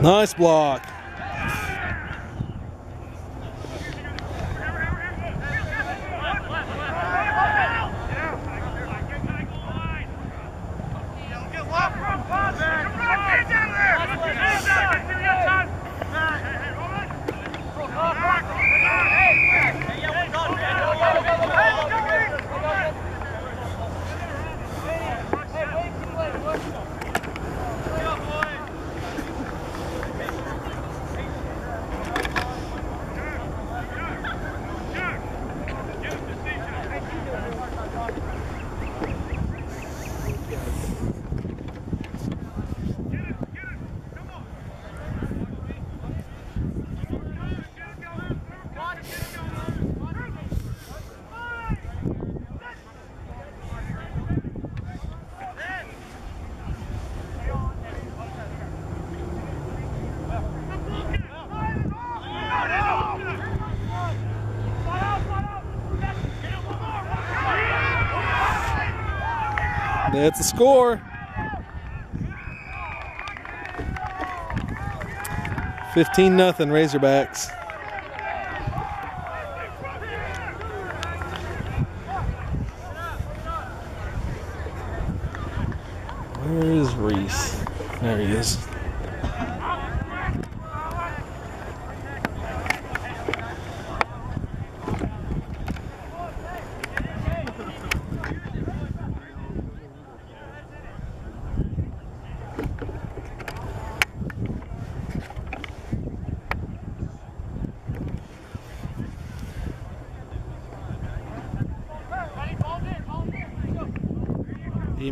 Nice block. That's the score. 15 nothing Razorbacks. Where is Reese? There he is.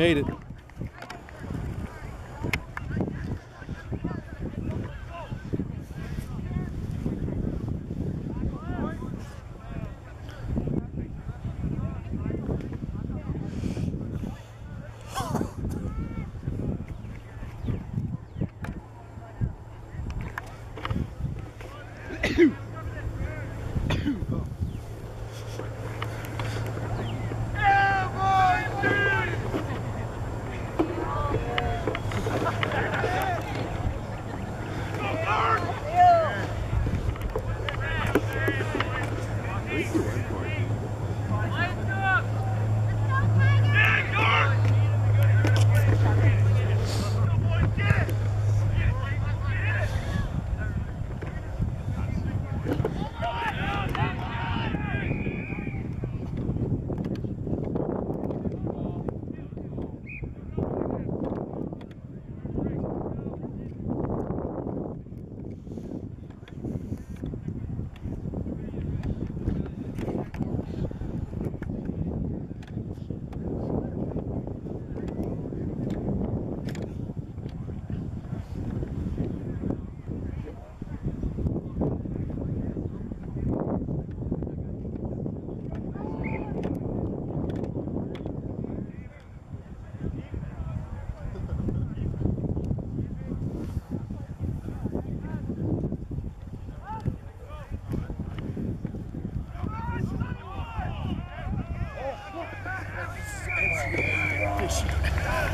Made it.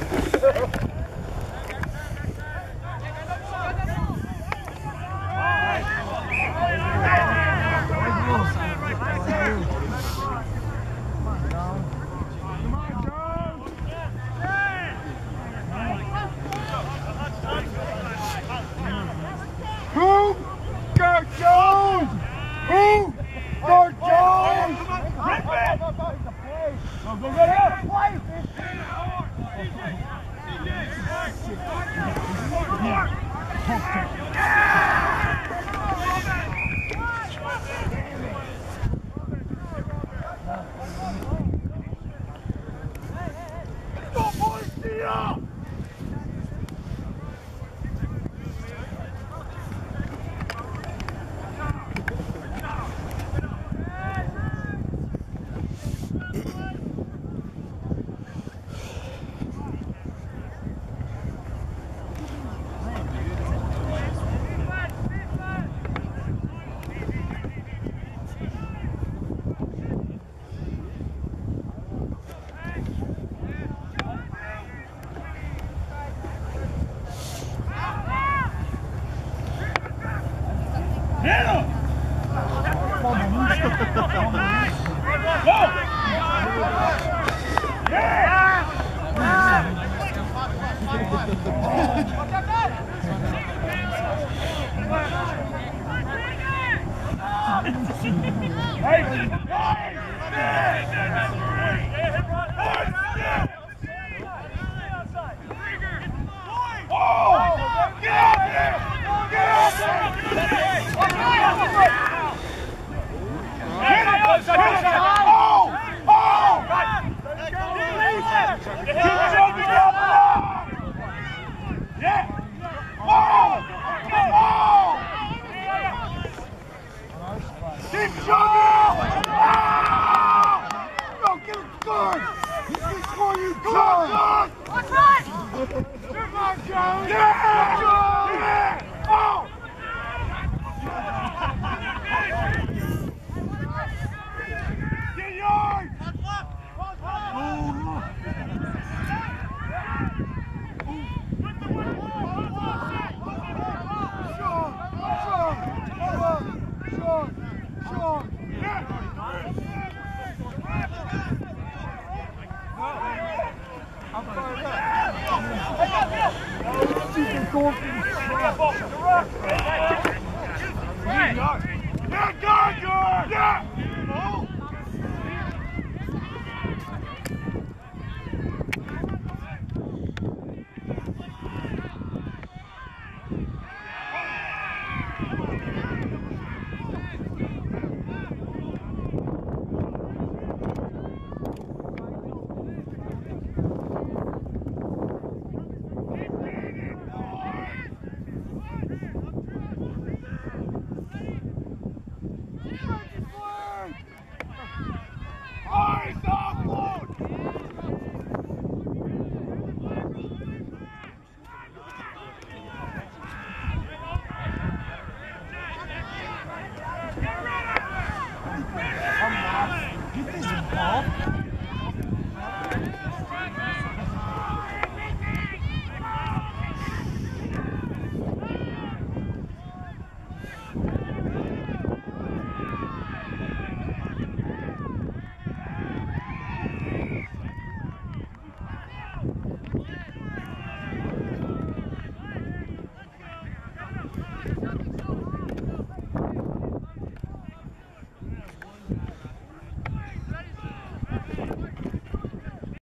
Ha ha ha! Keep chugging!